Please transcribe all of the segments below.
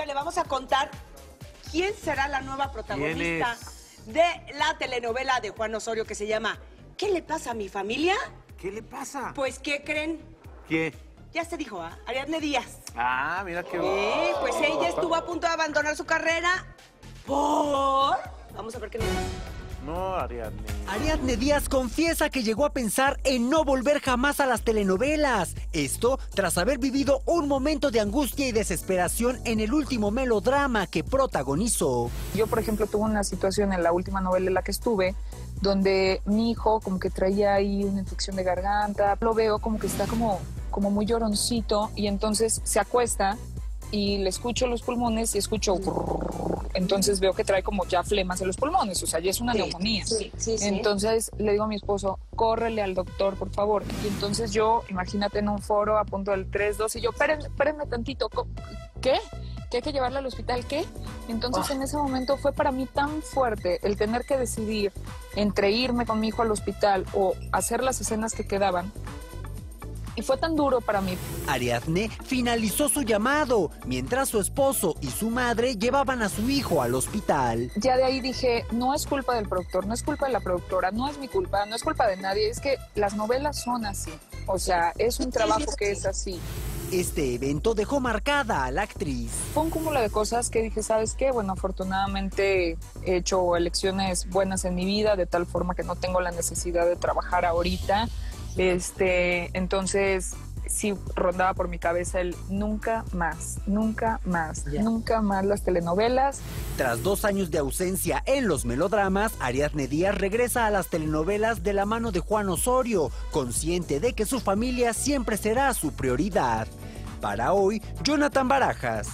Oiga, le vamos a contar quién será la nueva protagonista ¿Quién de la telenovela de Juan Osorio que se llama ¿Qué le pasa a mi familia? ¿Qué le pasa? Pues, ¿qué creen? ¿Qué? Ya se dijo, ¿ah? Ariadne Díaz. Ah, mira qué Eh, pues ella estuvo a punto de abandonar su carrera por... Vamos a ver qué nos dice. No, Ariadne. Ariadne Díaz confiesa que llegó a pensar en no volver jamás a las telenovelas. Esto tras haber vivido un momento de angustia y desesperación en el último melodrama que protagonizó. Yo, por ejemplo, tuve una situación en la última novela en la que estuve, donde mi hijo como que traía ahí una infección de garganta. Lo veo como que está como, como muy lloroncito y entonces se acuesta y le escucho los pulmones y escucho... Entonces veo que trae como ya flemas en los pulmones, o sea, ya es una Sí, neumonía. sí, sí, sí. Entonces le digo a mi esposo, córrele al doctor, por favor. Y entonces yo, imagínate en un foro a punto del 3, 2, y yo, espérenme, espérenme tantito, ¿qué? ¿Que hay que llevarla al hospital? ¿Qué? Entonces Ah. en ese momento fue para mí tan fuerte el tener que decidir entre irme con mi hijo al hospital o hacer las escenas que quedaban. Y fue tan duro para mí. Ariadne finalizó su llamado, mientras su esposo y su madre llevaban a su hijo al hospital. Ya de ahí dije, no es culpa del productor, no es culpa de la productora, no es mi culpa, no es culpa de nadie, es que las novelas son así. O sea, es un trabajo que es así. Este evento dejó marcada a la actriz. Fue un cúmulo de cosas que dije, ¿sabes qué? Bueno, afortunadamente he hecho elecciones buenas en mi vida, de tal forma que no tengo la necesidad de trabajar ahorita. Este, entonces, sí rondaba por mi cabeza el nunca más, nunca más, nunca más las telenovelas. Tras dos años de ausencia en los melodramas, Ariadne Díaz regresa a las telenovelas de la mano de Juan Osorio, consciente de que su familia siempre será su prioridad. Para hoy, Jonathan Barajas.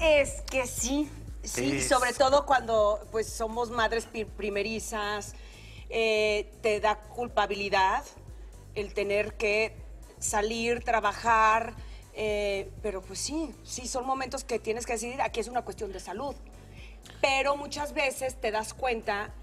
Es que sí, sí, Es- sobre todo cuando pues somos madres primerizas, eh, te da culpabilidad el tener que salir, trabajar, eh, pero pues sí, sí, son momentos que tienes que decidir, aquí es una cuestión de salud, pero muchas veces te das cuenta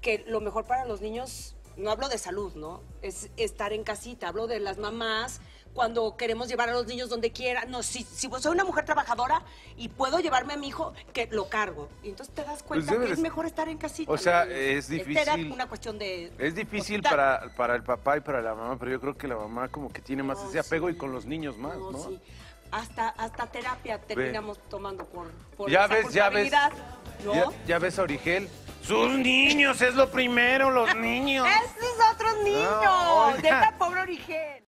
que lo mejor para los niños, no hablo de salud, ¿no? Es estar en casita, hablo de las mamás cuando queremos llevar a los niños donde quiera. No, si, si soy una mujer trabajadora y puedo llevarme a mi hijo, que lo cargo. Y entonces te das cuenta debe que es mejor estar en casita. O sea, ¿no? es difícil- una cuestión de... Es difícil hospital. para, para el papá y para la mamá, pero yo creo que la mamá como que tiene más No, ese apego sí. y con los niños más, ¿no? sí. Hasta, hasta terapia terminamos tomando por, por Ya esa ves, ya ves. ¿no? Ya, ya ves a Origel. Sus niños, es lo primero, los niños. ¡Esos otros niños! No, oiga. de esta pobre Origel.